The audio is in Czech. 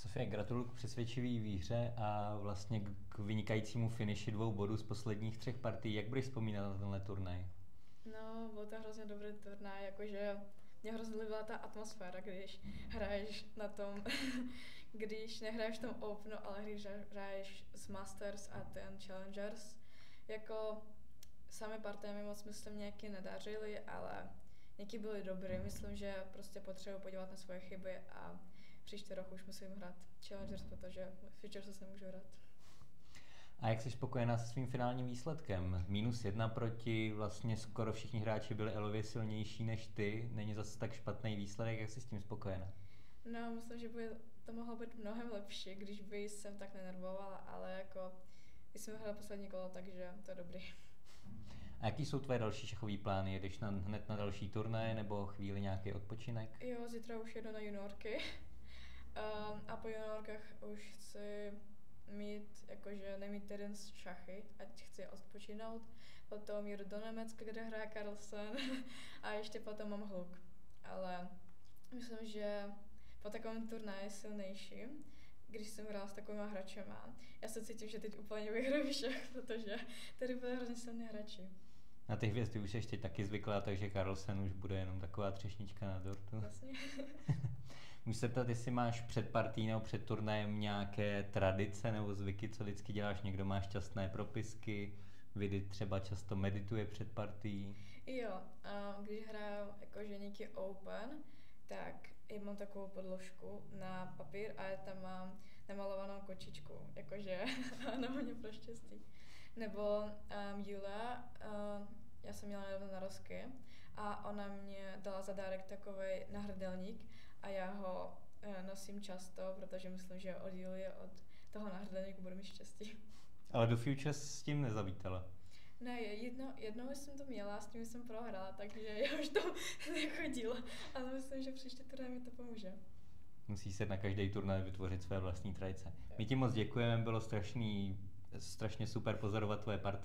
Sofie, gratuluju k přesvědčivý výhře a vlastně k vynikajícímu finiši dvou bodů z posledních třech partí. Jak budeš vzpomínat na tenhle turnaj? No, byl to hrozně dobrý turnaj, jakože mě hrozně líbila ta atmosféra, když hraješ na tom, když nehraješ v tom Openu, ale když hraješ s Masters a ten Challengers. Jako sami partie mi moc myslím nějaký nedařily, ale nějaký byly dobrý. Myslím, že prostě potřebuji podívat na svoje chyby a příští rok už musím hrát Challengers, protože Futures se nemůžu hrát. A jak jsi spokojená se svým finálním výsledkem? Minus jedna proti, vlastně skoro všichni hráči byli elově silnější než ty. Není zase tak špatný výsledek, jak jsi s tím spokojená? No, myslím, že by to mohlo být mnohem lepší, když by jsem tak nenervovala, ale jako jsem hrála poslední kolo, takže to je dobrý. A jaký jsou tvoje další šachové plány? Jedeš na, hned na další turné nebo chvíli nějaký odpočinek? Jo, zítra už jedu na juniorky. Um, a po juniorkách už chci mít, jakože nemít týden z šachy, ať chci odpočinout. Potom jedu do Německa, kde hraje Carlsen a ještě potom mám hluk. Ale myslím, že po takovém turnaji silnější, když jsem hrála s takovými hračema, já se cítím, že teď úplně vyhraju všech, protože tady byly hrozně silní hráči. Na ty hvězdy už ještě taky zvyklá, takže Carlsen už bude jenom taková třešnička na dortu. Vlastně. Můžu se ptat, jestli máš před partí nebo před turnajem nějaké tradice nebo zvyky, co vždycky děláš? Někdo má šťastné propisky, Vidy třeba často medituje před partí. Jo, a když hraju jakože nějaký open, tak já mám takovou podložku na papír a já tam mám namalovanou kočičku, jakože na mě pro štěstí. Nebo um, Julia, uh, já jsem měla nedávno narozky a ona mě dala za dárek takový nahrdelník a já ho uh, nosím často, protože myslím, že od Julie, od toho nahrdelníku budu mít štěstí. Ale do Future s tím nezavítala. Ne, jedno, jednou jsem to měla, s tím jsem prohrála, takže já už to nechodila, ale myslím, že příště turnaj mi to pomůže. Musí se na každý turnaj vytvořit své vlastní tradice. My ti moc děkujeme, bylo strašný, strašně super pozorovat tvoje partie.